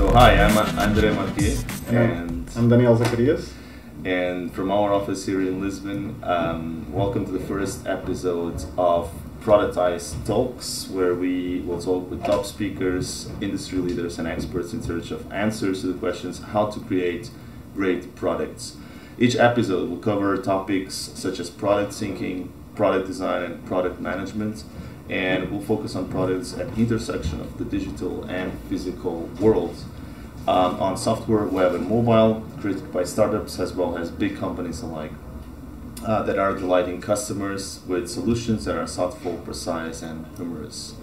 So hi, I'm Andre Marquet, and I'm Daniel Zacarias. and from our office here in Lisbon, um, welcome to the first episode of Productized Talks, where we will talk with top speakers, industry leaders, and experts in search of answers to the questions how to create great products. Each episode will cover topics such as product thinking, product design, and product management, and we'll focus on products at the intersection of the digital and physical worlds um, on software, web, and mobile, created by startups as well as big companies alike, uh, that are delighting customers with solutions that are thoughtful, precise, and humorous.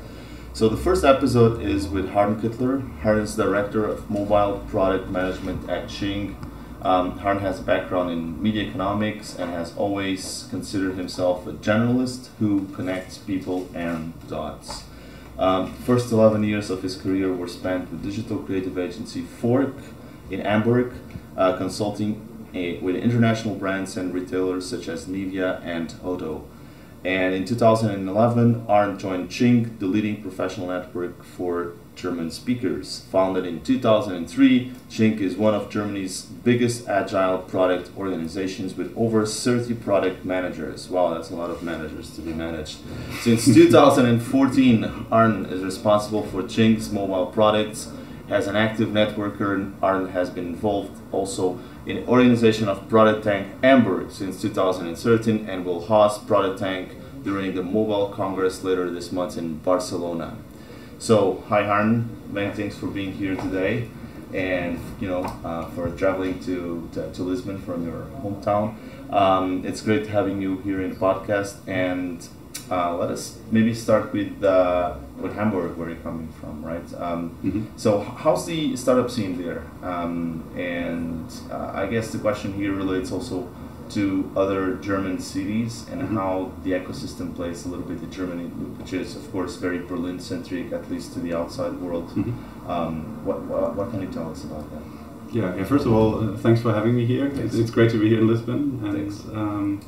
So the first episode is with Arne Kittler. Arne is director of mobile product management at Xing. Um, Arne has a background in media economics and has always considered himself a generalist who connects people and dots. Um, first 11 years of his career were spent with digital creative agency Fork in Hamburg, uh, consulting a, with international brands and retailers such as Nivea and Otto. And in 2011, Arne joined Xing, the leading professional network for German speakers. Founded in 2003, Xing is one of Germany's biggest agile product organizations with over 30 product managers. Wow, that's a lot of managers to be managed. Since 2014, Arne is responsible for Xing's mobile products. As an active networker, Arne has been involved also in organization of Product Tank Hamburg since 2013 and will host Product Tank during the Mobile Congress later this month in Barcelona. So, hi Arne, many thanks for being here today and you know uh, for traveling to, to, to Lisbon from your hometown. Um, it's great having you here in the podcast and uh, let us maybe start with uh, with Hamburg, where you're coming from, right? Um, Mhm. So, how's the startup scene there? Um, and uh, I guess the question here relates also to other German cities and Mhm. how the ecosystem plays a little bit in Germany, which is of course very Berlin centric, at least to the outside world. Mhm. Um, what, what what can you tell us about that? Yeah, yeah, first of all, uh, thanks for having me here. It's, it's great to be here in Lisbon. And, Thanks. Um,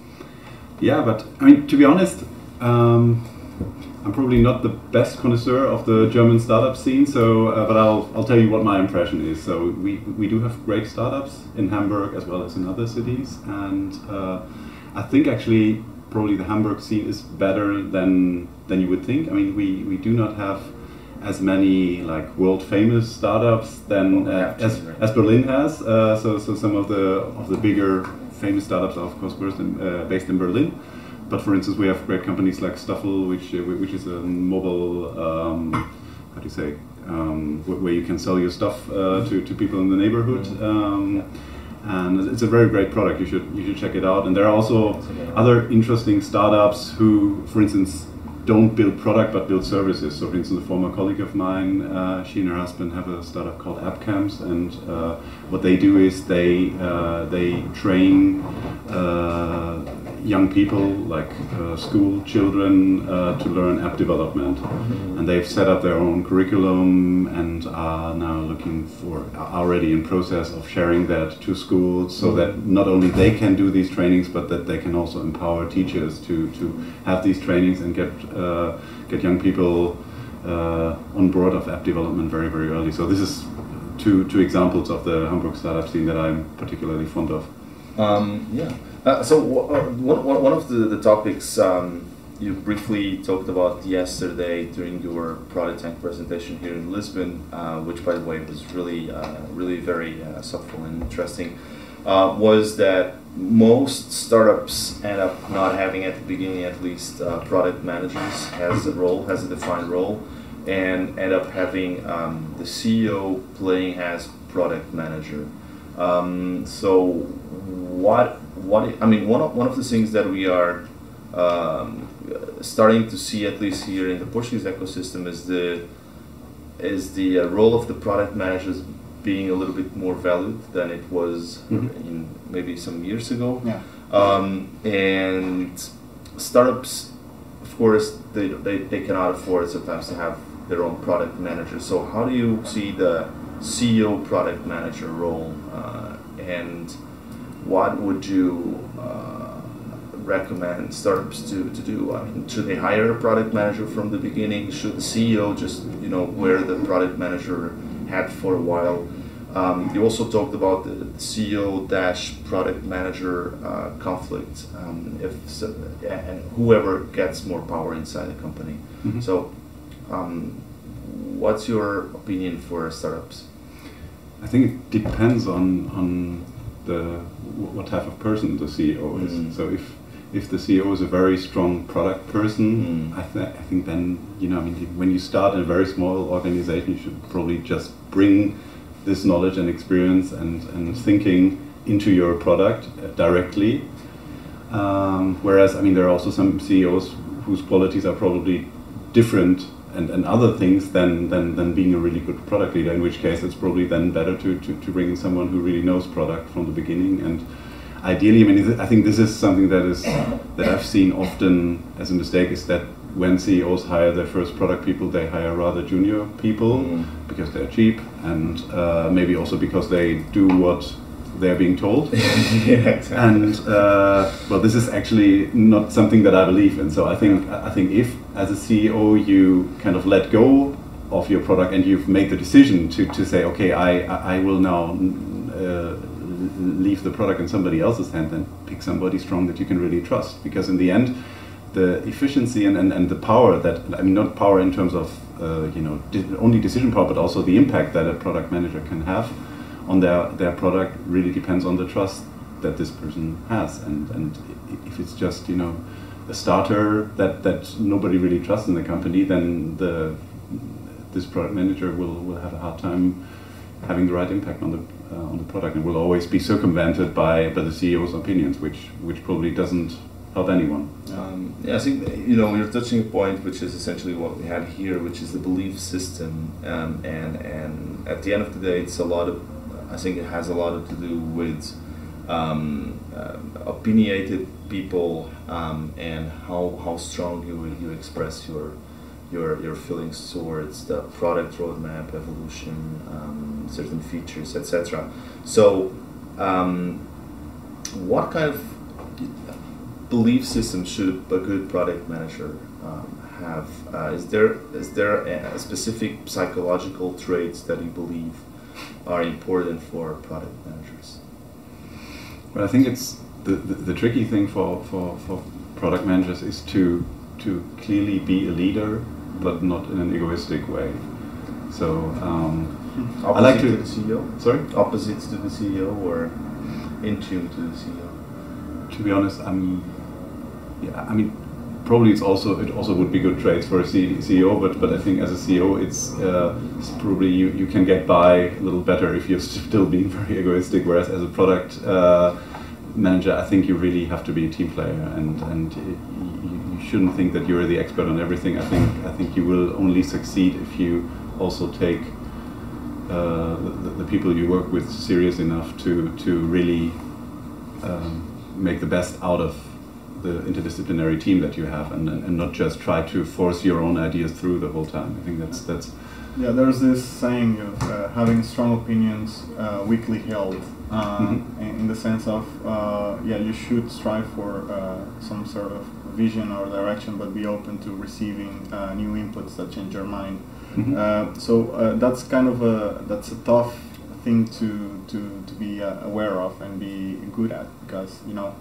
yeah, but I mean, to be honest, um, I'm probably not the best connoisseur of the German startup scene. So, uh, but I'll, I'll tell you what my impression is. So, we, we do have great startups in Hamburg as well as in other cities, and uh, I think actually probably the Hamburg scene is better than than you would think. I mean, we, we do not have as many like world famous startups than uh, as, as Berlin has. Uh, so so some of the of the bigger famous startups are of course based in, uh, based in Berlin. But for instance, we have great companies like Stuffle, which uh, which is a mobile um, how do you say um, where you can sell your stuff uh, to, to people in the neighborhood. Mhm. Um, And it's a very great product. You should you should check it out. And there are also other interesting startups who, for instance, don't build product but build services. So, for instance, a former colleague of mine, uh, she and her husband have a startup called AppCamps, and uh, what they do is they uh, they train uh, young people, like uh, school children, uh, to learn app development. And they've set up their own curriculum and are now looking for, are already in process of sharing that to schools, so that not only they can do these trainings, but that they can also empower teachers to, to have these trainings and get uh, get young people uh, on board of app development very very early. So this is two two examples of the Hamburg startup scene that I'm particularly fond of. Um, yeah. Uh, so uh, one, one one of the, the topics um, you briefly talked about yesterday during your product tank presentation here in Lisbon, uh, which by the way was really uh, really very uh, thoughtful and interesting, uh, was that most startups end up not having at the beginning at least uh, product managers as a role as a defined role and end up having um, the CEO playing as product manager. Um, so what what I mean one of one of the things that we are um, starting to see at least here in the Portuguese ecosystem is the is the uh, role of the product managers being a little bit more valued than it was Mhm. in maybe some years ago. Yeah. Um, and startups, of course, they, they, they cannot afford sometimes to have their own product manager. So how do you see the CEO product manager role, uh, and what would you uh, recommend startups to, to do? I mean, should they hire a product manager from the beginning? Should the CEO just you know wear the product manager hat for a while. Um, you also talked about the CEO dash product manager uh, conflict, um, if so, and whoever gets more power inside the company. Mhm. So, um, what's your opinion for startups? I think it depends on on the what type of person the CEO is. Mm. So if if the CEO is a very strong product person, Mm. I, th- I think then you know I mean when you start in a very small organization, you should probably just bring this knowledge and experience and, and thinking into your product uh, directly. Um, whereas I mean there are also some CEOs whose qualities are probably different and, and other things than, than, than being a really good product leader, in which case it's probably then better to, to, to bring in someone who really knows product from the beginning. And ideally, I mean, I think this is something that is that I've seen often as a mistake is that when CEOs hire their first product people, they hire rather junior people Mm. because they're cheap and uh, maybe also because they do what they're being told. yeah, exactly. And uh, well, this is actually not something that I believe in. So I think I think if, as a CEO, you kind of let go of your product and you've made the decision to, to say, okay, I I will now uh, leave the product in somebody else's hand, and pick somebody strong that you can really trust. Because in the end, the efficiency and, and, and the power that I mean, not power in terms of uh, you know only decision power, but also the impact that a product manager can have on their, their product really depends on the trust that this person has. And, and if it's just, you know, a starter that, that nobody really trusts in the company, then the, this product manager will, will have a hard time having the right impact on the, uh, on the product and will always be circumvented by, by the CEO's opinions, which, which probably doesn't help anyone. Um, yeah, I think you know you're touching a point which is essentially what we had here, which is the belief system, um, and and at the end of the day, it's a lot of. I think it has a lot to do with um, uh, opinionated people um, and how how strong you you express your your your feelings towards the product roadmap, evolution, um, certain features, etc. So, um, what kind of belief system should a good product manager um, have? Uh, is there is there a, specific psychological traits that you believe are important for product managers? Well, I think it's the, the, the tricky thing for, for, for product managers is to to clearly be a leader, but not in an egoistic way. So um, I like to to. the CEO, Sorry. opposites to the CEO, or in tune to the CEO. To be honest, I'm. Yeah, I mean, probably it's also it also would be good traits for a CEO, but but I think as a CEO, it's, uh, it's probably you, you can get by a little better if you're still being very egoistic. Whereas as a product uh, manager, I think you really have to be a team player, and and you, you shouldn't think that you're the expert on everything. I think I think you will only succeed if you also take uh, the, the people you work with serious enough to to really um, make the best out of the interdisciplinary team that you have, and, and, and not just try to force your own ideas through the whole time. I think that's that's Yeah, there's this saying of uh, having strong opinions uh, weakly held, uh, Mhm. in, in the sense of uh, yeah, you should strive for uh, some sort of vision or direction, but be open to receiving uh, new inputs that change your mind. Mhm. Uh, so uh, that's kind of a that's a tough thing to to, to be uh, aware of and be good at because you know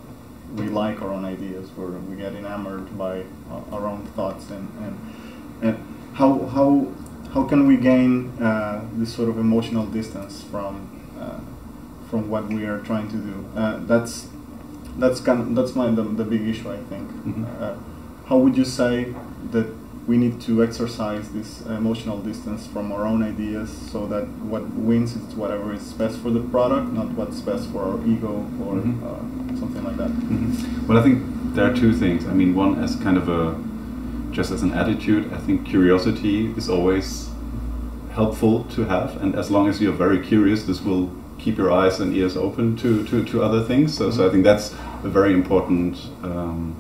we like our own ideas, where we get enamored by uh, our own thoughts and and, and how how how can we gain uh, this sort of emotional distance from uh, from what we are trying to do? Uh, that's that's kind of, that's my the, the big issue I think. Mhm. Uh, how would you say that we need to exercise this emotional distance from our own ideas so that what wins is whatever is best for the product, not what's best for our ego or Mhm. uh, something like that. Mhm. Well, I think there are two things. I mean, one as kind of a just as an attitude. I think curiosity is always helpful to have, and as long as you're very curious, this will keep your eyes and ears open to, to, to other things. So, so I think that's a very important um,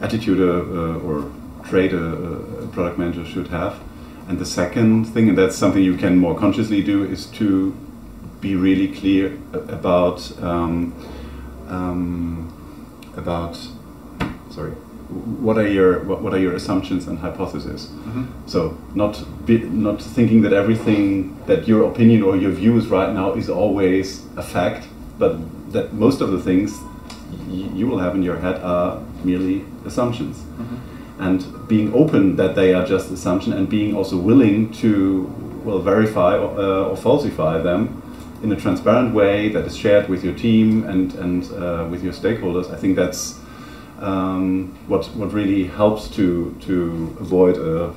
attitude uh, uh, or trait a, a product manager should have. And the second thing, and that's something you can more consciously do, is to be really clear about um, um, about sorry what are your what, what are your assumptions and hypotheses? Mm-hmm. So not be, not thinking that everything that your opinion or your views right now is always a fact, but that most of the things y- you will have in your head are merely assumptions. And being open that they are just assumption, and being also willing to well verify or, uh, or falsify them in a transparent way that is shared with your team and and uh, with your stakeholders. I think that's um, what what really helps to to avoid a,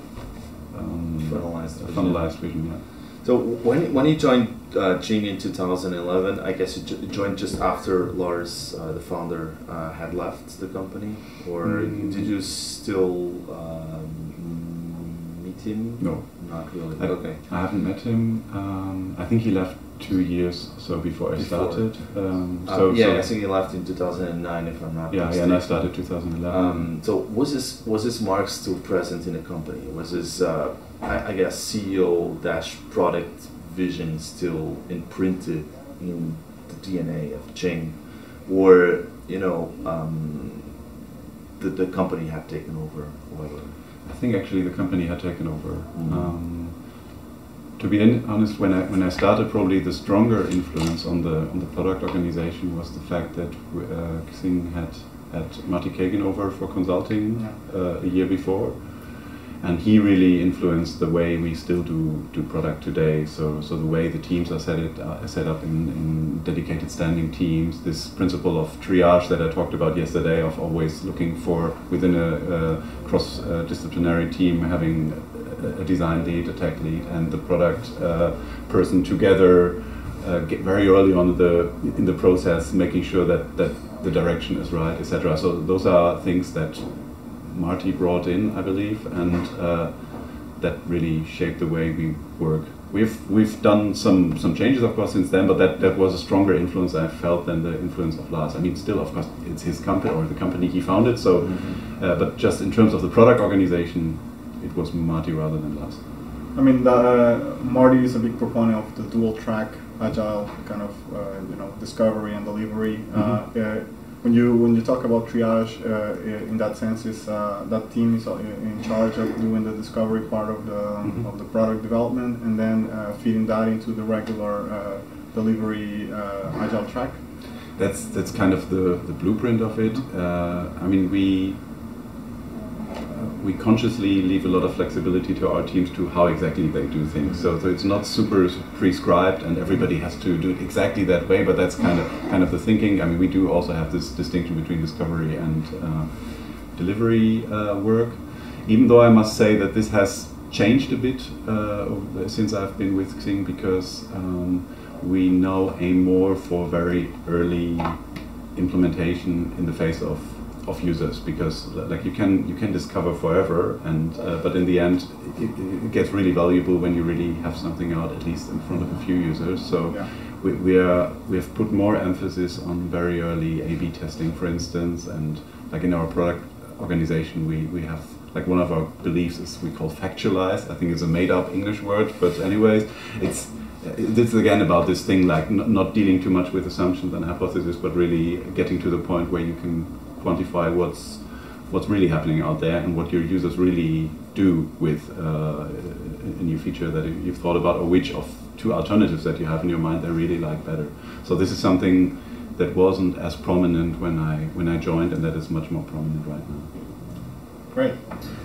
um, Funnelized vision. funnelized vision. Yeah. So when when you joined uh, Xing in 2011, I guess you joined just after Lars, uh, the founder, uh, had left the company, or Mm. did you still um, meet him? No. not really. I, okay. I haven't met him. Um, I think he left two years so before I started. Um, Uh, so yeah, so- I think he left in 2009, if I'm not yeah, yeah, and I started 2011. Um, so was this was this Mark still present in the company? Was this uh, I, I guess CEO dash product vision still imprinted in the DNA of Xing, or you know um, the the company had taken over? Whatever. I think actually the company had taken over. Mm. Um, to be honest, when I when I started, probably the stronger influence on the on the product organization was the fact that uh, Xing had had Marty Cagan over for consulting Yeah. uh, a year before, and he really influenced the way we still do do product today. So so the way the teams are set it uh, set up in, in dedicated standing teams. This principle of triage that I talked about yesterday of always looking for within a, a cross uh, disciplinary team having a, design lead, a tech lead, and the product uh, person together. Uh, get very early on in the in the process, making sure that, that the direction is right, etc. So those are things that Marty brought in, I believe, and uh, that really shaped the way we work. We've we've done some some changes, of course, since then, but that, that was a stronger influence I felt than the influence of Lars. I mean, still, of course, it's his company or the company he founded. So, uh, but just in terms of the product organization, it was Marty rather than Lars. I mean, the, uh, Marty is a big proponent of the dual track agile kind of uh, you know discovery and delivery. Uh, uh, when you when you talk about triage, uh, in that sense, is uh, that team is in charge of doing the discovery part of the Mhm. of the product development, and then uh, feeding that into the regular uh, delivery uh, agile track. That's that's kind of the, the blueprint of it. Uh, I mean, we we consciously leave a lot of flexibility to our teams to how exactly they do things. So, so it's not super prescribed, and everybody has to do it exactly that way. But that's kind of kind of the thinking. I mean, we do also have this distinction between discovery and uh, delivery uh, work. Even though I must say that this has changed a bit uh, since I've been with Xing because um, we now aim more for very early implementation in the face of, of users because like you can you can discover forever and uh, but in the end it, it gets really valuable when you really have something out at least in front of a few users so Yeah. we, we are we have put more emphasis on very early A/B testing, for instance, and like in our product organization, we, we have like one of our beliefs is we call factualize. I think it's a made-up English word, but anyways, it's it's again about this thing like not, not dealing too much with assumptions and hypotheses, but really getting to the point where you can quantify what's what's really happening out there and what your users really do with uh, a new feature that you've thought about, or which of two alternatives that you have in your mind they really like better. So this is something that wasn't as prominent when I when I joined, and that is much more prominent right now. Great.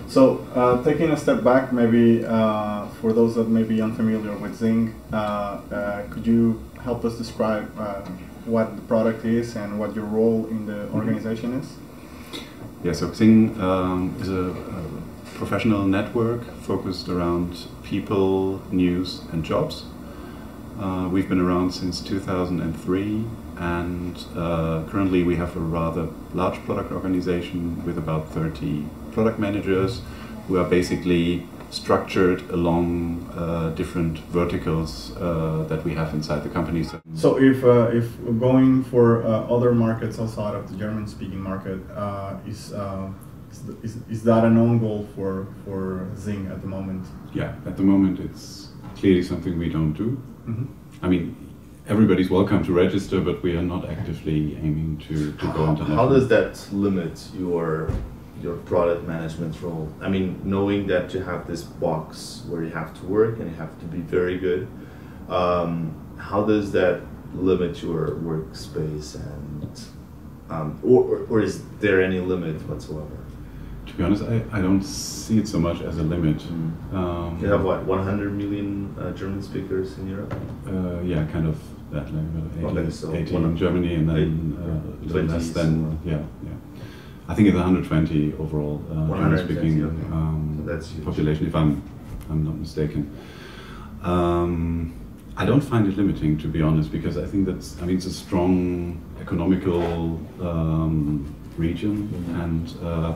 So, uh, taking a step back, maybe uh, for those that may be unfamiliar with Xing, uh, uh, could you help us describe uh, what the product is and what your role in the organization is? Yeah, so Xing um, is a, a professional network focused around people, news, and jobs. Uh, we've been around since 2003, and uh, currently we have a rather large product organization with about 30 product managers who are basically structured along uh, different verticals uh, that we have inside the company. So, So, if uh, if going for uh, other markets outside of the German-speaking market uh, is, uh, is, is is that a known goal for for Xing at the moment? yeah, at the moment it's clearly something we don't do. Mm-hmm. I mean, everybody's welcome to register, but we are not actively aiming to, to go international. How does that limit your your product management role? I mean, knowing that you have this box where you have to work and you have to be very good, um, how does that limit your workspace and um, or, or is there any limit whatsoever? To be honest, I, I don't see it so much as a limit. Mm. Um, You have what 100 million uh, German speakers in Europe. Uh, yeah, kind of that level. 80, Okay, so 80 one in Germany and then eight- uh, a little 20s less than yeah, yeah. I think it's 120 overall uh, 120, German-speaking okay. um, So population, if I'm I'm not mistaken. Um, I don't find it limiting, to be honest, because I think that's I mean it's a strong economical um, region Mhm. and. Uh,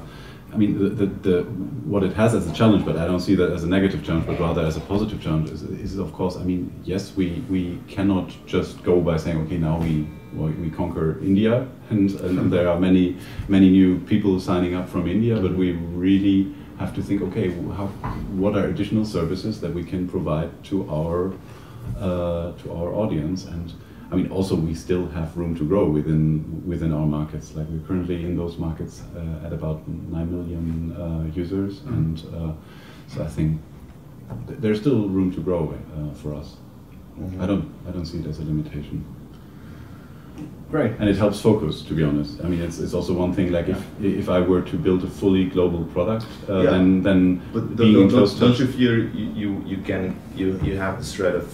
I mean, the, the, the, what it has as a challenge, but I don't see that as a negative challenge, but rather as a positive challenge, is, is of course, I mean, yes, we, we cannot just go by saying, okay, now we, we conquer India, and, and there are many, many new people signing up from India, but we really have to think, okay, how, what are additional services that we can provide to our, uh, to our audience, and I mean, also we still have room to grow within within our markets. Like we're currently in those markets uh, at about nine million uh, users, Mhm. and uh, so I think th- there's still room to grow uh, for us. I don't I don't see it as a limitation, Great. and it helps focus. To be honest, I mean, it's, it's also one thing. Like if if I were to build a fully global product, uh, Yeah. then then But being don't, in don't, close don't you fear you, you, you can you, you have this threat of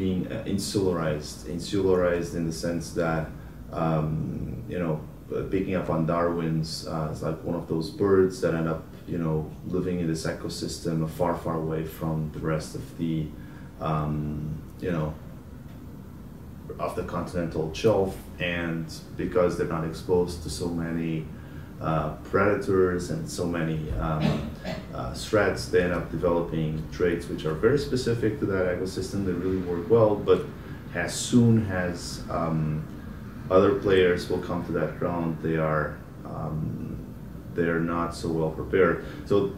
being uh, insularized, insularized in the sense that um, you know uh, picking up on Darwin's uh, it's like one of those birds that end up you know living in this ecosystem far far away from the rest of the um, you know of the continental shelf. And because they're not exposed to so many uh, predators and so many um, uh, threats, they end up developing traits which are very specific to that ecosystem that really work well. But as soon as um, other players will come to that ground, they are um, they're not so well prepared. So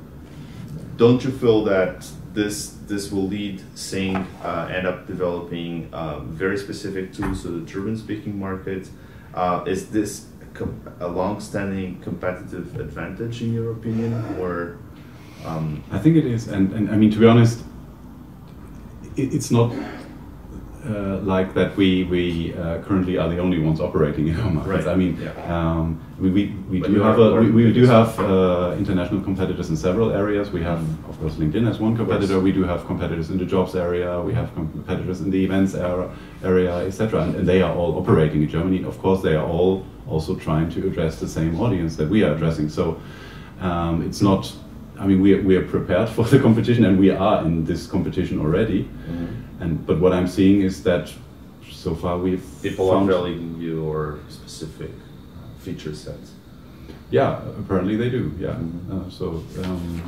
don't you feel that this this will lead Xing uh, end up developing uh, very specific tools to the German speaking market? Uh, is this a, a long-standing competitive advantage in your opinion, or um, I think it is, and, and I mean to be honest, it, it's not uh, like that. We we uh, currently are the only ones operating in our markets. Right, I mean, yeah. um, we, we, we do have a, we, we do have uh, international competitors in several areas. We have, of course, LinkedIn as one competitor. We do have competitors in the jobs area. We have competitors in the events area, area etc. And, and they are all operating in Germany. Of course, they are all also trying to address the same audience that we are addressing. So um, it's not. I mean, we are, we are prepared for the competition, and we are in this competition already. And but what I'm seeing is that so far we've people are found, valuing your specific feature sets? Yeah, apparently they do. Yeah. Mhm. Uh, so um,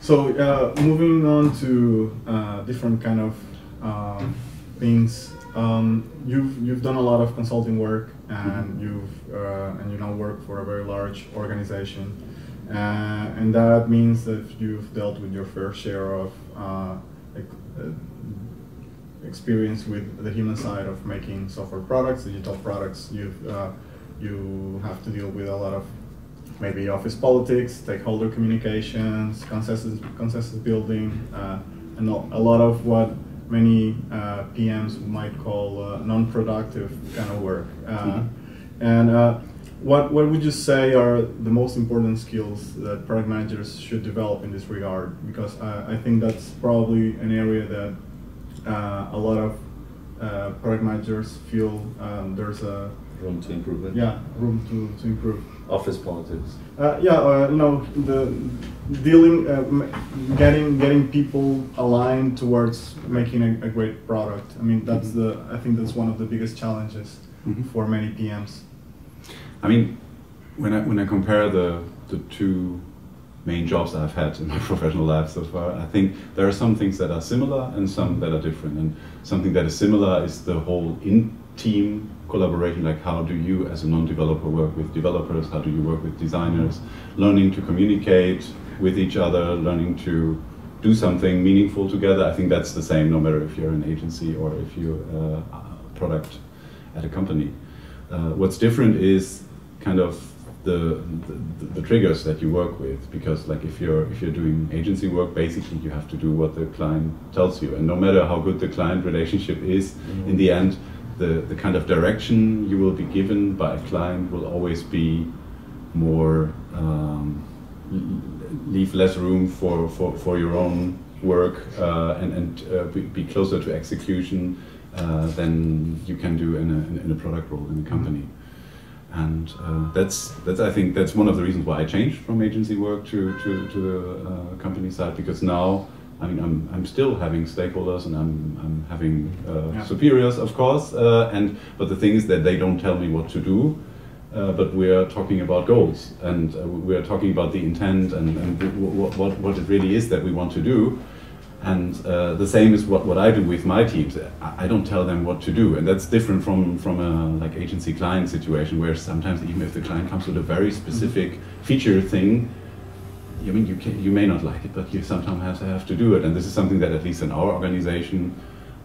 So uh, moving on to uh, different kind of um, things, um, you've you've done a lot of consulting work, and you've uh, and you now work for a very large organization, uh, and that means that you've dealt with your fair share of uh, uh, experience with the human side of making software products, digital products. You've uh, you have to deal with a lot of maybe office politics, stakeholder communications, consensus consensus building, uh, and a lot of what many uh, PMs might call uh, non-productive kind of work. Uh, And uh, what what would you say are the most important skills that product managers should develop in this regard? Because I, I think that's probably an area that uh, a lot of uh, product managers feel um, there's a Room to improvement. yeah room to, to improve. Office politics. Uh, yeah, uh, you know, the dealing, uh, m- getting getting people aligned towards making a, a great product. I mean, that's the I think that's one of the biggest challenges Mhm. for many PMs. I mean, when I when I compare the the two main jobs I've had in my professional life so far, I think there are some things that are similar and some that are different. And something that is similar is the whole in-team collaboration. Like, how do you, as a non-developer, work with developers? How do you work with designers? Learning to communicate with each other, learning to do something meaningful together. I think that's the same no matter if you're an agency or if you're uh, a product at a company. Uh, what's different is kind of the, the, the triggers that you work with because like if you're if you're doing agency work basically you have to do what the client tells you and no matter how good the client relationship is mm-hmm. in the end the, the kind of direction you will be given by a client will always be more um, leave less room for, for, for your own work uh, and, and uh, be, closer to execution uh, than you can do in a, in a product role in a company. And uh, that's that's I think that's one of the reasons why I changed from agency work to to, to the uh, company side because now I mean I'm, I'm still having stakeholders and I'm, I'm having uh, yeah. superiors of course uh, and but the thing is that they don't tell me what to do uh, but we are talking about goals and uh, we are talking about the intent and, and what, what, what it really is that we want to do and uh, the same is what, what I do with my teams. I, I, don't tell them what to do, and that's different from from a like agency client situation where sometimes even if the client comes with a very specific feature thing, I mean you can, you may not like it, but you sometimes have to have to do it. And this is something that at least in our organization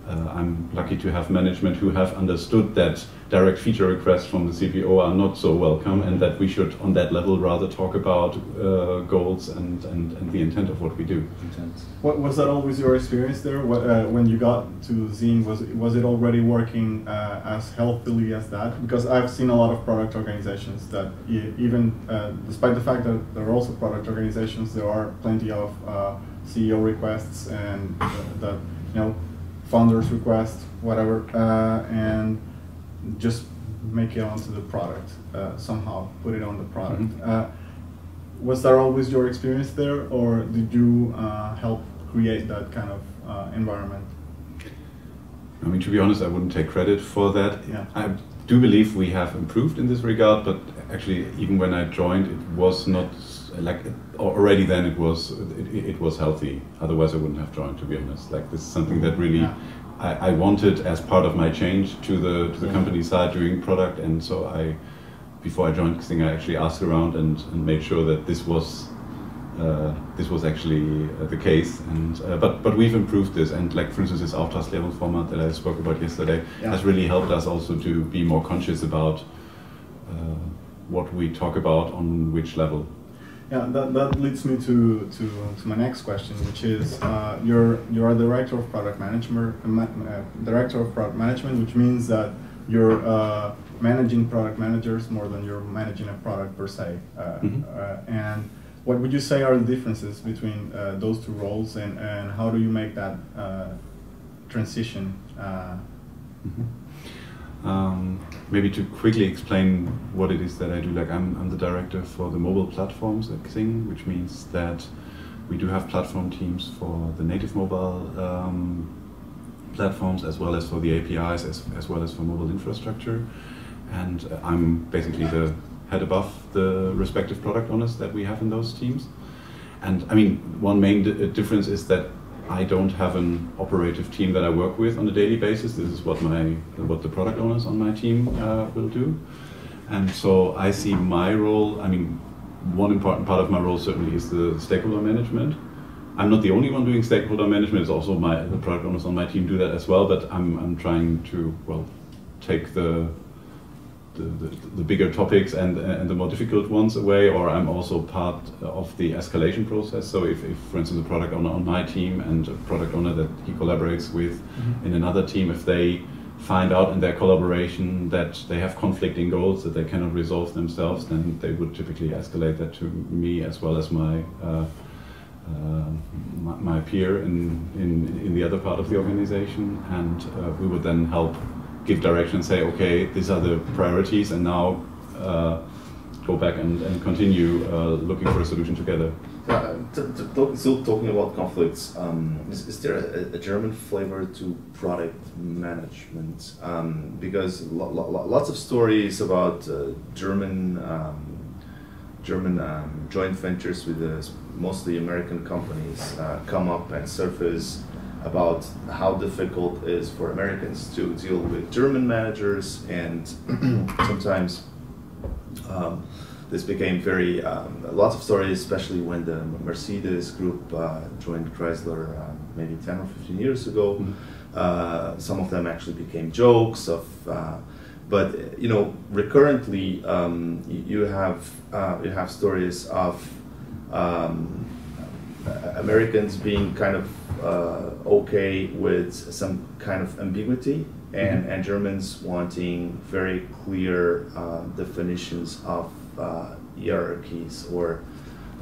uh, I'm lucky to have management who have understood that direct feature requests from the CPO are not so welcome and that we should, on that level, rather talk about uh, goals and, and, and the intent of what we do. Intent. What, was that always your experience there? What, uh, when you got to Xing, was, was it already working uh, as healthily as that? Because I've seen a lot of product organizations that even, uh, despite the fact that there are also product organizations, there are plenty of uh, CEO requests and that, you know, founder's request, whatever, uh, and just make it onto the product uh, somehow, put it on the product. Mm -hmm. was that always your experience there, or did you uh, help create that kind of uh, environment? I mean, to be honest, I wouldn't take credit for that. Yeah. I do believe we have improved in this regard, but actually, even when I joined, it was not like already then it was it, it, was healthy. Otherwise, I wouldn't have joined. To be honest, like this is something that really yeah. I, I, wanted as part of my change to the to the yeah. company side doing product, and so I before I joined Xing, I actually asked around and, and made sure that this was. Uh, this was actually uh, the case, and uh, but but we've improved this, and like for instance, this Auftragsklärung format that I spoke about yesterday yeah. has really helped us also to be more conscious about uh, what we talk about on which level. Yeah, that, that leads me to, to, to my next question, which is uh, you're you're a director of product management, uh, director of product management, which means that you're uh, managing product managers more than you're managing a product per se. Uh, mm-hmm. Uh, and what would you say are the differences between uh, those two roles, and, and how do you make that transition? Mm-hmm. Um, maybe to quickly explain what it is that I do, like I'm, I'm the director for the mobile platforms at Xing, which means that we do have platform teams for the native mobile um, platforms as well as for the APIs as, as well as for mobile infrastructure. And uh, I'm basically the head above the respective product owners that we have in those teams. And I mean, one main difference is that I don't have an operative team that I work with on a daily basis. This is what my what the product owners on my team uh, will do, and so I see my role. I mean, one important part of my role certainly is the stakeholder management. I'm not the only one doing stakeholder management. It's also my the product owners on my team do that as well. But I'm I'm trying to well take the the, the, the, bigger topics and, and the more difficult ones away, or I'm also part of the escalation process. So if, if for instance, a product owner on my team and a product owner that he collaborates with mm-hmm. in another team, if they find out in their collaboration that they have conflicting goals that they cannot resolve themselves, then they would typically escalate that to me as well as my uh, uh, my, my, peer in, in, in the other part of the organization, and uh, we would then help give direction say, okay, these are the priorities, and now uh, go back and, and continue uh, looking for a solution together. Uh, still talking about conflicts, um, is, is, there a, a, German flavor to product management? Um, because lo lo lots of stories about uh, German um, German um, joint ventures with uh, mostly American companies uh, come up and surface about how difficult it is for Americans to deal with German managers, and sometimes um, this became very um, lots of stories, especially when the Mercedes group uh, joined Chrysler uh, maybe 10 or 15 years ago. Mm -hmm. uh, some of them actually became jokes of uh, but you know, recurrently, um, you have uh, you have stories of um, uh, Americans being kind of uh, okay with some kind of ambiguity, and, and Germans wanting very clear uh, definitions of uh, hierarchies or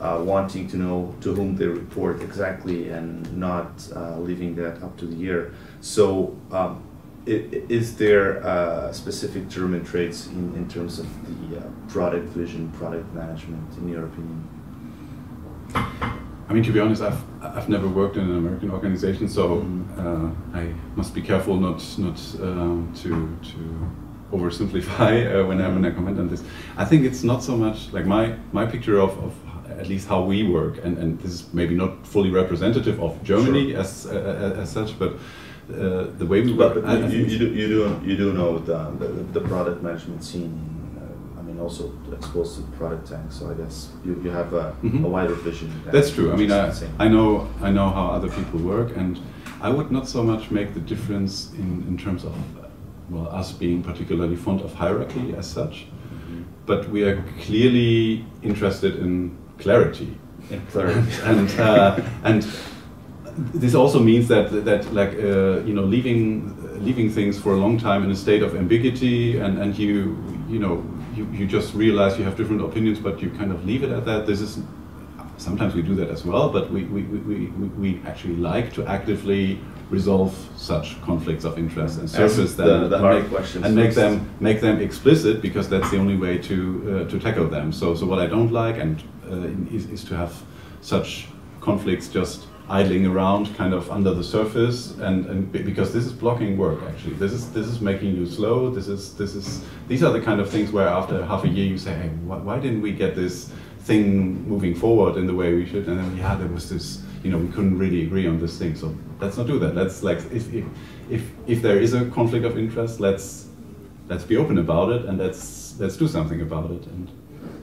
uh, wanting to know to whom they report exactly and not uh, leaving that up to the year. So, um, is there uh, specific German traits in, in terms of the uh, product vision, product management, in your opinion? I mean, to be honest, I've I've never worked in an American organization, so uh, I must be careful not not um, to to oversimplify uh, when I when I comment on this. I think it's not so much like my my picture of, of at least how we work, and, and this is maybe not fully representative of Germany Sure. as uh, as such, but uh, the way we work. but I- I you, think you, do, you do you do know the, the, the product management scene. Mean, also exposed to the product tank. So I guess you, you have a, Mhm. a wider vision. That's true. I mean, I. I know I know how other people work, and I would not so much make the difference in, in terms of well us being particularly fond of hierarchy as such, but we are clearly interested in clarity, In clarity. and uh, and this also means that that like uh, you know leaving leaving things for a long time in a state of ambiguity, and and you you know you, you just realize you have different opinions, but you kind of leave it at that. This is sometimes we do that as well, but we, we, we, we, we actually like to actively resolve such conflicts of interest and surface the- them the and make, and make them make them explicit because that's the only way to uh, to tackle them. So so what I don't like and uh, is, is to have such conflicts just idling around kind of under the surface and, and because this is blocking work actually. This is this is making you slow. This is this is these are the kind of things where after half a year you say hey why, why didn't we get this thing moving forward in the way we should? And then yeah there was this you know we couldn't really agree on this thing. So let's not do that. Let's like if if if, if there is a conflict of interest let's let's be open about it and let's let's do something about it. And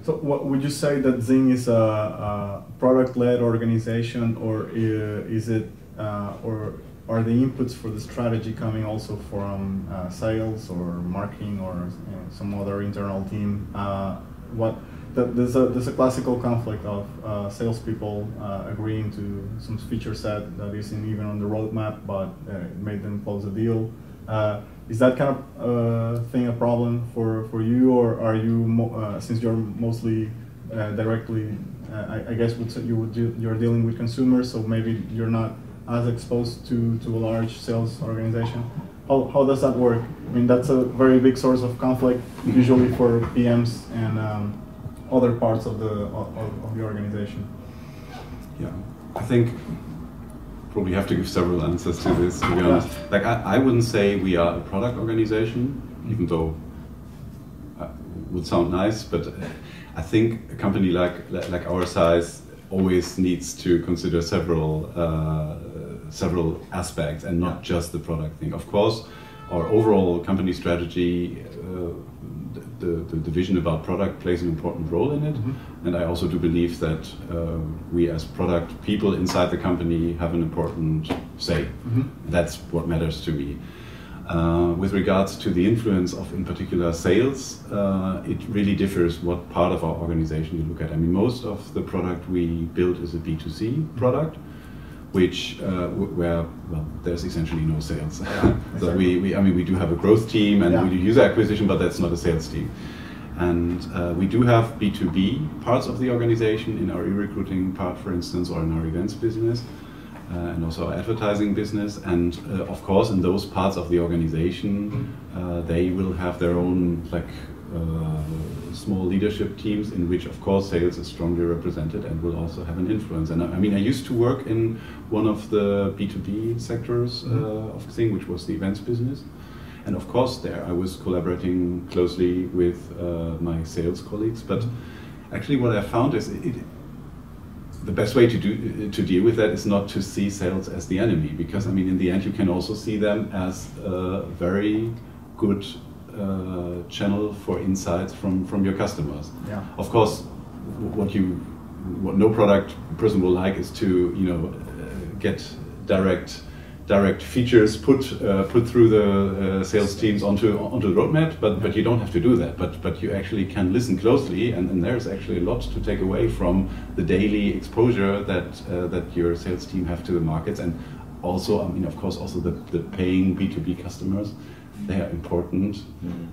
So, what would you say that Xing is a, a product-led organization, or is it, uh, or are the inputs for the strategy coming also from uh, sales or marketing or you know, some other internal team? Uh, what th- there's a there's a classical conflict of uh, salespeople uh, agreeing to some feature set that isn't even on the roadmap, but uh, made them close a deal. Is that kind of uh, thing a problem for, for you, or are you uh, since you're mostly uh, directly, uh, I, I guess you would you're dealing with consumers, so maybe you're not as exposed to, to a large sales organization. How, how does that work? I mean, that's a very big source of conflict usually for PMs and um, other parts of the of, of the organization. Yeah, I think probably have to give several answers to this. To be honest, like I, I wouldn't say we are a product organization, even though uh, would sound nice, but I think a company like like like our size always needs to consider several uh, several aspects and not just the product thing. Of course, our overall company strategy. Uh, the, the, the vision about product plays an important role in it, and I also do believe that uh, we as product people inside the company have an important say. That's what matters to me. Uh, with regards to the influence of, in particular, sales, uh, it really differs what part of our organization you look at. I mean, most of the product we build is a B2C product, which uh, where well, there's essentially no sales. so we, we, I mean, we do have a growth team and we do user acquisition, but that's not a sales team. And uh, we do have B2B parts of the organization in our e-recruiting part, for instance, or in our events business, uh, and also our advertising business. And uh, of course, in those parts of the organization, uh, they will have their own like small leadership teams in which, of course, sales is strongly represented and will also have an influence. And I, I mean, I used to work in one of the B2B sectors uh, of Xing, which was the events business. And of course, there I was collaborating closely with uh, my sales colleagues. But actually, what I found is it, the best way to do to deal with that is not to see sales as the enemy, because I mean, in the end, you can also see them as a very good uh, channel for insights from from your customers. Yeah. Of course, what you what no product person will like is to you know uh, get direct direct features put uh, put through the uh, sales teams onto onto the roadmap, but but you don't have to do that. But but you actually can listen closely, and, and there's actually a lot to take away from the daily exposure that uh, that your sales team have to the markets, and also I mean of course also the, the paying B two B customers, they are important. Mm.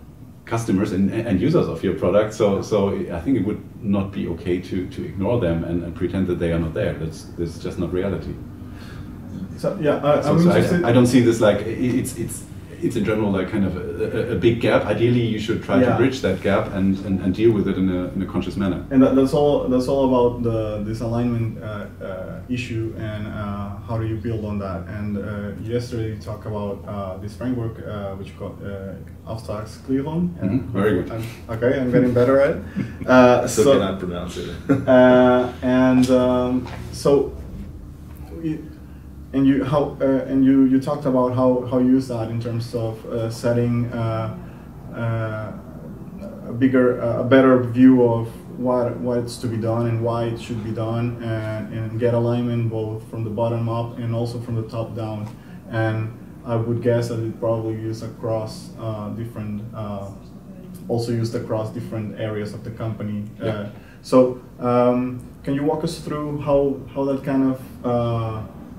Customers and, and users of your product, so so I think it would not be okay to, to ignore them and, and pretend that they are not there. That's that's just not reality. So yeah, I, so, so I, I, don't see this like it's it's it's in general like kind of a, a, big gap. Ideally, you should try yeah. to bridge that gap and, and, and, deal with it in a, in a conscious manner. And that, that's all that's all about the this alignment uh, uh, issue and uh, how do you build on that. And uh, yesterday you talked about uh, this framework uh, which called uh, Auftragsklärung. Mm -hmm. Very good. I'm, okay, I'm getting better at it. Uh, so, so cannot pronounce it. and um, so. We, and you how uh, and you you talked about how how you use that in terms of uh, setting uh, uh a bigger uh, a better view of what what's to be done and why it should be done and, and get alignment both from the bottom up and also from the top down and I would guess that it probably used across uh, different also used across different areas of the company yeah. so um, can you walk us through how how that kind of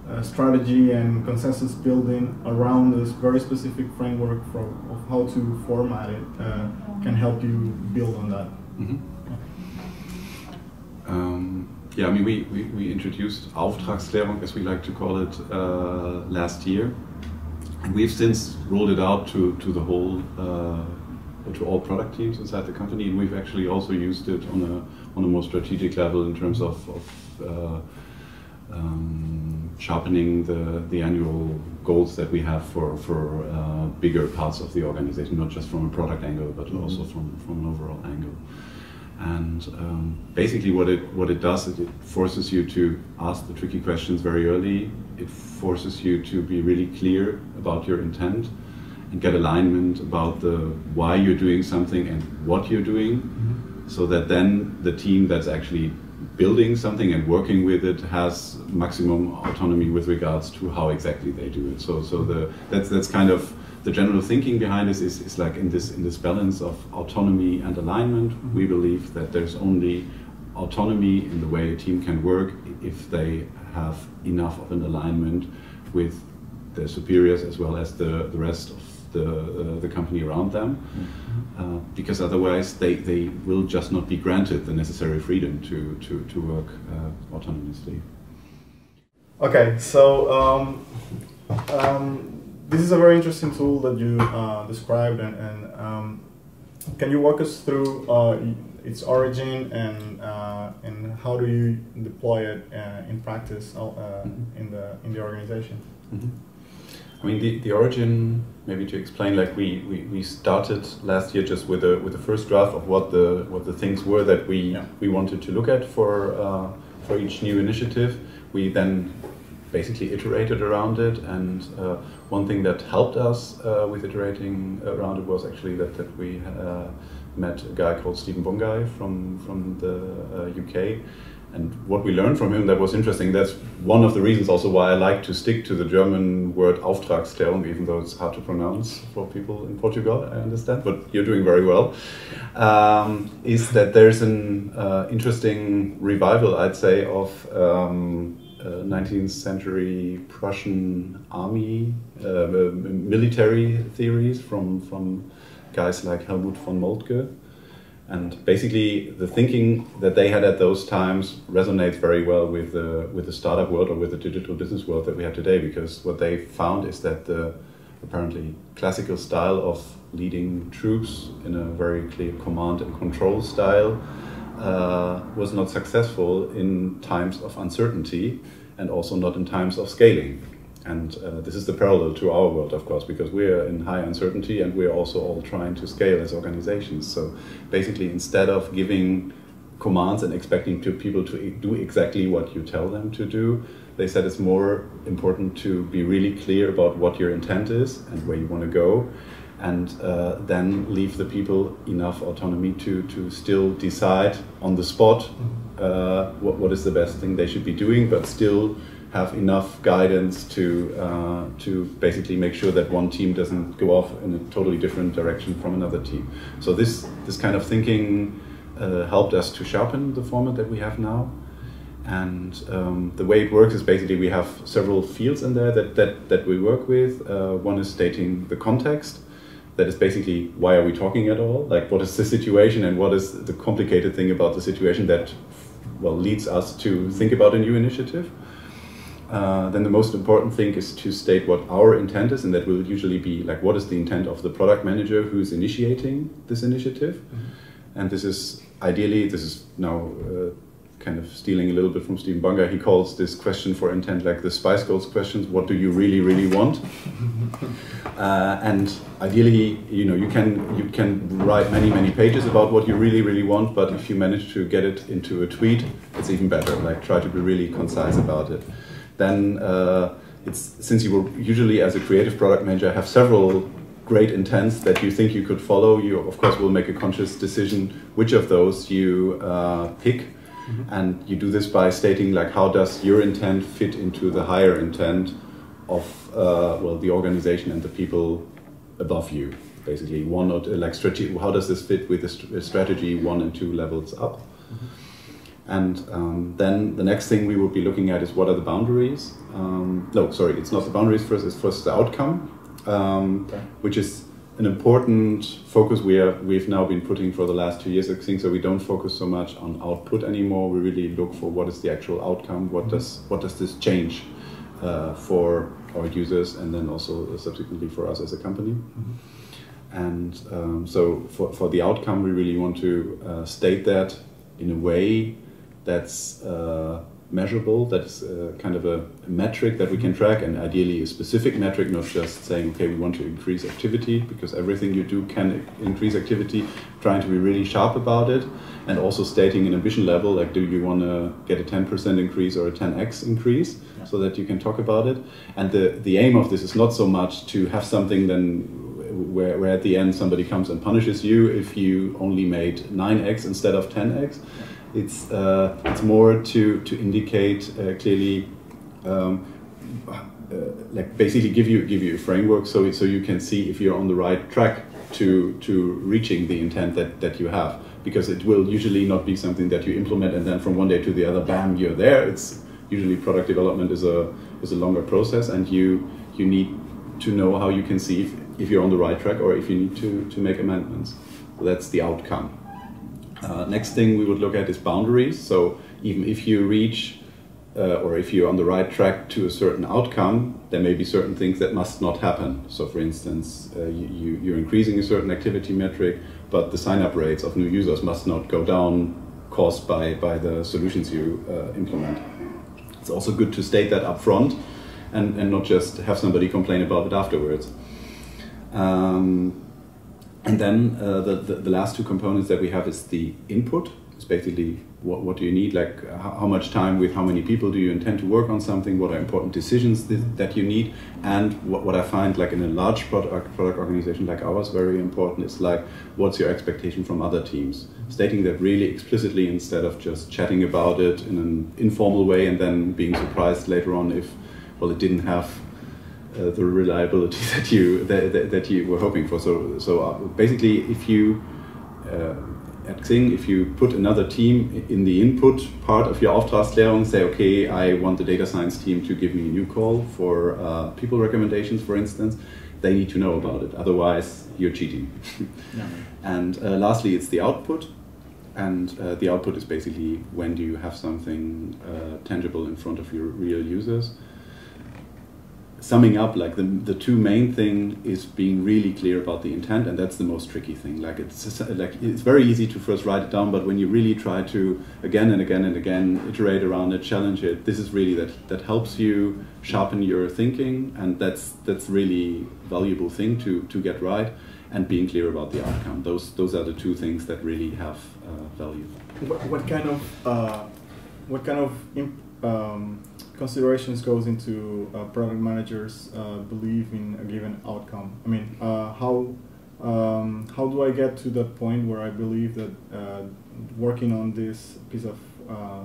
uh, strategy and consensus building around this very specific framework for, of how to format it uh, can help you build on that. Mm -hmm. um, yeah, I mean, we, we, we, introduced Auftragsklärung, as we like to call it, uh, last year. And we've since rolled it out to, to the whole, uh, to all product teams inside the company. And we've actually also used it on a, on a more strategic level in terms of, of uh, um, sharpening the, the annual goals that we have for, for uh, bigger parts of the organization, not just from a product angle, but mm -hmm. also from, from an overall angle. And um, basically, what it what it does is it forces you to ask the tricky questions very early. It forces you to be really clear about your intent and get alignment about the why you're doing something and what you're doing, mm -hmm. so that then the team that's actually building something and working with it has maximum autonomy with regards to how exactly they do it. So, so the that's that's kind of the general thinking behind this is, is like in this in this balance of autonomy and alignment. We believe that there's only autonomy in the way a team can work if they have enough of an alignment with their superiors as well as the, the rest of the, uh, the company around them, mm-hmm. Uh, because otherwise they, they will just not be granted the necessary freedom to, to, to work uh, autonomously. Okay, so um, um, this is a very interesting tool that you uh, described, and, and um, can you walk us through uh, its origin and uh, and how do you deploy it in practice mm-hmm. in the in the organization? Mm -hmm. I mean, the, the origin, maybe to explain, like we, we, we started last year just with a with the first draft of what the what the things were that we yeah. we wanted to look at for uh, for each new initiative. We then basically iterated around it, and uh, one thing that helped us uh, with iterating around it was actually that that we uh, met a guy called Stephen Bungay from from the UK uh, and what we learned from him that was interesting. That's one of the reasons also why I like to stick to the German word Auftragsklärung, even though it's hard to pronounce for people in Portugal, I understand, but you're doing very well. Um, is that there's an uh, interesting revival, I'd say, of um, uh, 19th century Prussian army uh, military theories from, from guys like Helmut von Moltke and basically, the thinking that they had at those times resonates very well with the with the startup world or with the digital business world that we have today. Because what they found is that the apparently classical style of leading troops in a very clear command and control style uh, was not successful in times of uncertainty and also not in times of scaling. And uh, this is the parallel to our world, of course, because we're in high uncertainty and we're also all trying to scale as organizations. So basically, instead of giving commands and expecting to people to do exactly what you tell them to do, they said it's more important to be really clear about what your intent is and where you want to go, and uh, then leave the people enough autonomy to, to still decide on the spot uh, what, what is the best thing they should be doing, but still have enough guidance to uh, to basically make sure that one team doesn't go off in a totally different direction from another team. So this this kind of thinking uh, helped us to sharpen the format that we have now. And um, the way it works is basically we have several fields in there that, that, that we work with. Uh, one is stating the context. That is basically why are we talking at all? Like what is the situation and what is the complicated thing about the situation that well leads us to think about a new initiative. Uh, then the most important thing is to state what our intent is, and that will usually be like what is the intent of the product manager who is initiating this initiative. Mm-hmm. And this is ideally, this is now uh, kind of stealing a little bit from Stephen Bungay. He calls this question for intent like the Spice Girls questions: What do you really, really want? uh, and ideally, you know, you can you can write many, many pages about what you really, really want. But if you manage to get it into a tweet, it's even better. Like try to be really concise about it then uh, it's since you will usually as a creative product manager have several great intents that you think you could follow, you of course will make a conscious decision which of those you uh, pick. Mm -hmm. And you do this by stating like how does your intent fit into the higher intent of uh, well the organization and the people above you basically one or two, like strategy how does this fit with the strategy one and two levels up mm -hmm. And um, then the next thing we would be looking at is what are the boundaries? Um, no, sorry, it's not the boundaries first, it's first the outcome, um, okay. which is an important focus we are, we've now been putting for the last two years, I think. So we don't focus so much on output anymore. We really look for what is the actual outcome, what, does, what does this change uh, for our users, and then also subsequently for us as a company. Mm-hmm. And um, so for, for the outcome, we really want to uh, state that in a way that's uh, measurable, that's uh, kind of a, metric that we can track, and ideally a specific metric, not just saying, okay, we want to increase activity, because everything you do can increase activity, trying to be really sharp about it, and also stating an ambition level, like do you want to get a 10% increase or a 10x increase, yeah. so that you can talk about it. And the, the aim of this is not so much to have something then where, where at the end somebody comes and punishes you if you only made 9x instead of 10x. Yeah it's uh, it's more to to indicate uh, clearly, um, uh, like basically give you give you a framework so so you can see if you're on the right track to to reaching the intent that that you have. Because it will usually not be something that you implement and then from one day to the other bam you're there. It's usually product development is a is a longer process and you you need to know how you can see if, if you're on the right track or if you need to to make amendments. So that's the outcome uh, next thing we would look at is boundaries. So even if you reach uh, or if you're on the right track to a certain outcome, there may be certain things that must not happen. So, for instance, uh, you, you're increasing a certain activity metric, but the sign up rates of new users must not go down caused by, by the solutions you uh, implement. It's also good to state that up front and, and not just have somebody complain about it afterwards. Um, and then uh, the, the, the, last two components that we have is the input. It's basically what, what do you need, like how, how, much time with how many people do you intend to work on something, what are important decisions th that you need, and what, what I find like in a large product, product organization like ours very important is like what's your expectation from other teams. Stating that really explicitly instead of just chatting about it in an informal way and then being surprised later on if, well, it didn't have uh, the reliability that you that, that, that, you were hoping for. So so uh, basically, if you uh, at Xing, if you put another team in the input part of your Auftragsklärung, say, okay, I want the data science team to give me a new call for uh, people recommendations, for instance, they need to know about it. Otherwise, you're cheating. yeah. And uh, lastly, it's the output. And uh, the output is basically when do you have something tangible in front of your real users summing up, like the, the two main thing is being really clear about the intent, and that's the most tricky thing. Like it's like it's very easy to first write it down, but when you really try to again and again and again iterate around it, challenge it, this is really that that helps you sharpen your thinking, and that's that's really valuable thing to to get right, and being clear about the outcome. Those those are the two things that really have uh, value. What, what kind of uh, what kind of um, considerations goes into uh, product managers uh, believe in a given outcome. I mean, uh, how um, how do I get to that point where I believe that uh, working on this piece of uh,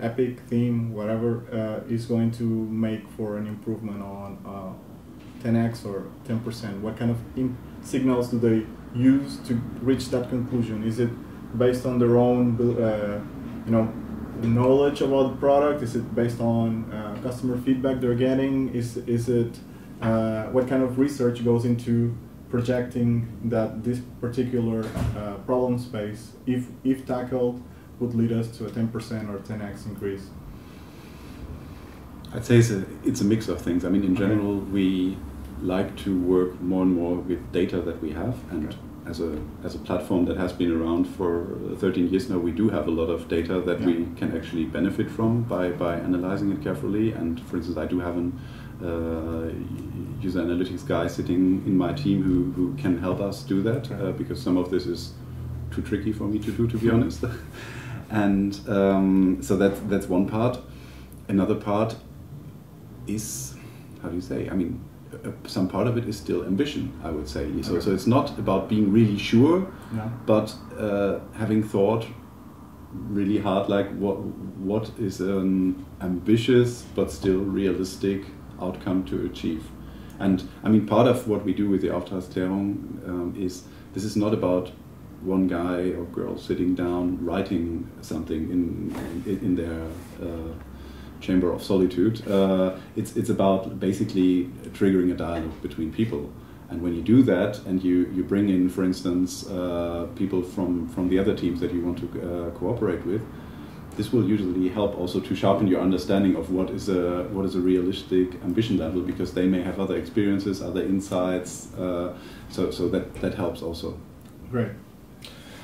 epic theme, whatever, uh, is going to make for an improvement on uh, 10x or 10%? What kind of signals do they use to reach that conclusion? Is it based on their own, uh, you know, knowledge about the product? Is it based on uh, customer feedback they're getting? Is is it uh, what kind of research goes into projecting that this particular uh, problem space, if if tackled, would lead us to a 10% or 10x increase? I'd say it's a, it's a mix of things. I mean, in general, we like to work more and more with data that we have, and Okay. As a as a platform that has been around for 13 years now, we do have a lot of data that we can actually benefit from by by analyzing it carefully. And for instance, I do have an uh, user analytics guy sitting in my team who, who can help us do that uh, because some of this is too tricky for me to do, to be honest. and um, so that's that's one part. Another part is how do you say? I mean, some part of it is still ambition. I would say. So, Okay. so it's not about being really sure, Yeah. but uh, having thought really hard, like what what is an ambitious but still realistic outcome to achieve. And I mean, part of what we do with the Auftragsklärung um, is this is not about one guy or girl sitting down writing something in in, in their uh, chamber of solitude. Uh, it's it's about basically triggering a dialogue between people. And when you do that, and you, you bring in, for instance, uh, people from, from the other teams that you want to uh, cooperate with, this will usually help also to sharpen your understanding of what is a what is a realistic ambition level because they may have other experiences, other insights. Uh, so so that that helps also. Great.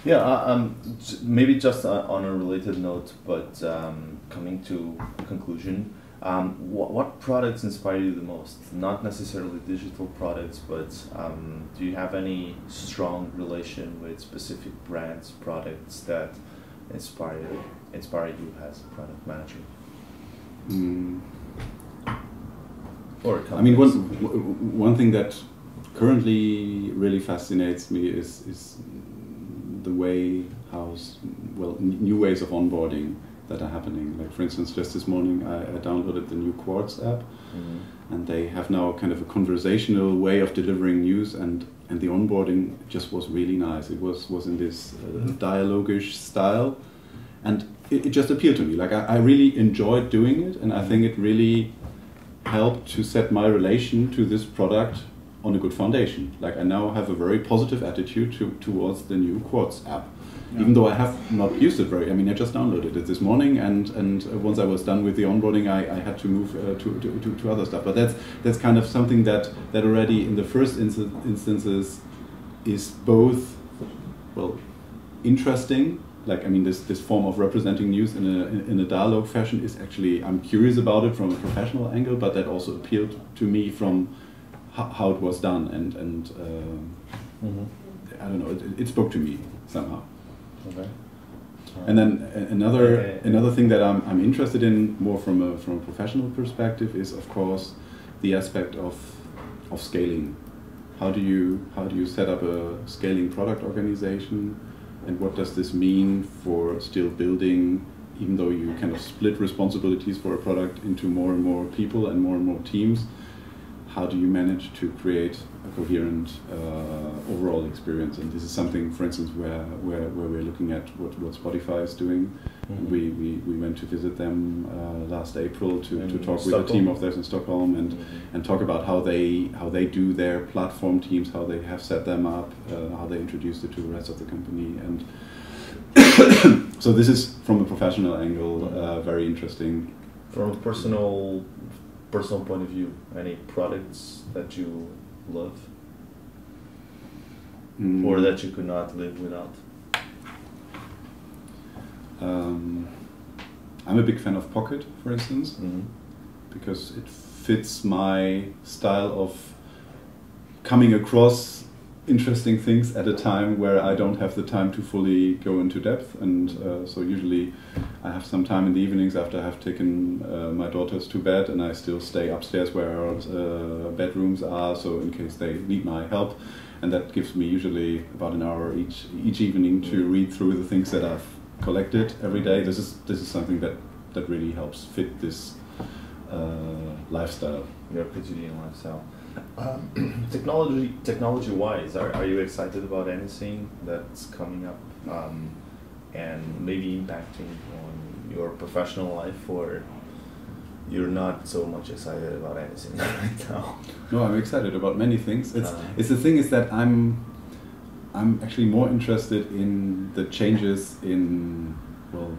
Yeah, uh, um, maybe just uh, on a related note, but um, coming to a conclusion, um, what, what products inspire you the most? Not necessarily digital products, but um, do you have any strong relation with specific brands, products that inspire inspire you as a product manager? Mm. Or I mean, one one thing that currently really fascinates me is is the way how s- well n- new ways of onboarding that are happening. Like for instance, just this morning I, I downloaded the new Quartz app, Mhm. and they have now kind of a conversational way of delivering news and and the onboarding just was really nice it was was in this uh, dialoguish style and it, it just appealed to me like I, I really enjoyed doing it and i think it really helped to set my relation to this product on a good foundation like i now have a very positive attitude to, towards the new quartz app Yeah. even though I have not used it very, I mean, I just downloaded it this morning, and and once I was done with the onboarding, I, I had to move uh, to, to, to, to other stuff. But that's that's kind of something that that already in the first inst- instances is both well interesting. Like I mean, this this form of representing news in a in a dialogue fashion is actually I'm curious about it from a professional angle, but that also appealed to me from how, how it was done, and and um Mhm. I don't know, it, it spoke to me somehow. Okay. And then another Okay. another thing that I'm, I'm interested in more from a from a professional perspective is of course the aspect of of scaling. How do you how do you set up a scaling product organization, and what does this mean for still building, even though you kind of split responsibilities for a product into more and more people and more and more teams? How do you manage to create a coherent uh, overall experience? And this is something, for instance, where, where, where we're looking at what, what Spotify is doing. Mhm. we, we, we went to visit them uh, last April to, to talk with a team of theirs in Stockholm and, Mhm. and talk about how they how they do their platform teams, how they have set them up, uh, how they introduced it to the rest of the company, and so this is from a professional angle uh, very interesting. From a personal personal point of view, any products that you love Mm. or that you could not live without? Um, I'm a big fan of Pocket, for instance, Mm-hmm. because it fits my style of coming across interesting things at a time where I don't have the time to fully go into depth. And uh, so usually I have some time in the evenings after I have taken uh, my daughters to bed and I still stay upstairs where our uh, bedrooms are, so in case they need my help. And that gives me usually about an hour each each evening to read through the things that I've collected every day. This is this is something that that really helps fit this uh, lifestyle. Your quotidian lifestyle. Um, technology, technology-wise, are, are you excited about anything that's coming up um, and maybe impacting on your professional life, or you're not so much excited about anything right now? No, I'm excited about many things. It's Uh. it's the thing is that I'm I'm actually more interested in the changes in well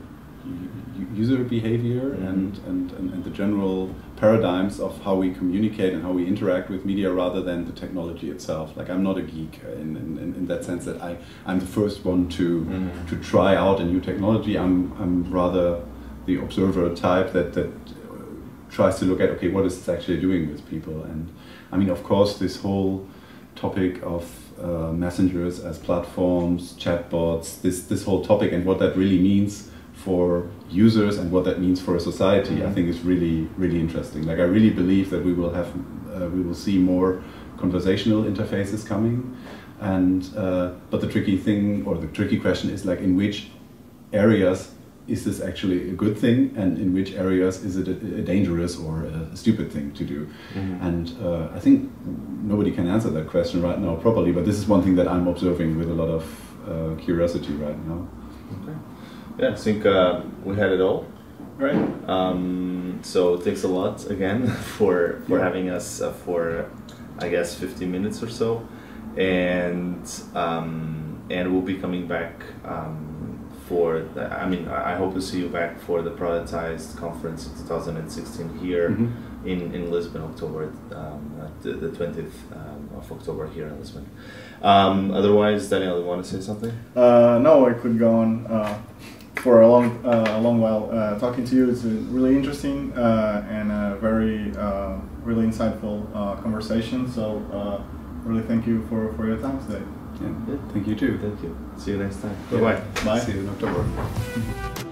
user behavior Mhm. and, and, and, and the general paradigms of how we communicate and how we interact with media rather than the technology itself. Like I'm not a geek in, in, in that sense that I, I'm the first one to Mhm. to try out a new technology. I'm, I'm rather the observer type that, that uh, tries to look at okay what is it actually doing with people and I mean of course this whole topic of uh, messengers as platforms, chatbots, this this whole topic and what that really means for users and what that means for a society, I Mhm. think is really really interesting. Like I really believe that we will have uh, we will see more conversational interfaces coming, and uh, but the tricky thing or the tricky question is like in which areas is this actually a good thing and in which areas is it a, a dangerous or a stupid thing to do Mhm. and uh, i think nobody can answer that question right now properly but this is one thing that i'm observing with a lot of uh, curiosity right now Okay. Yeah, I think uh, we had it all. Right. Um, so thanks a lot again for for Yeah. having us uh, for I guess 15 minutes or so, and um, and we'll be coming back um, for the, I mean I I hope to see you back for the Productized conference in 2016 here Mhm. in, in Lisbon October um, the, the 20th um, of October here in Lisbon. Um, otherwise, Daniel, you want to say something? Uh, no, I could go on uh, for a long, uh, a long while uh, talking to you. It's a really interesting uh, and a very, uh, really insightful uh, conversation. So, uh, really thank you for, for your time today. yeah. thank you too Thank you. See you next time. Yeah. Bye bye. Bye. see you in october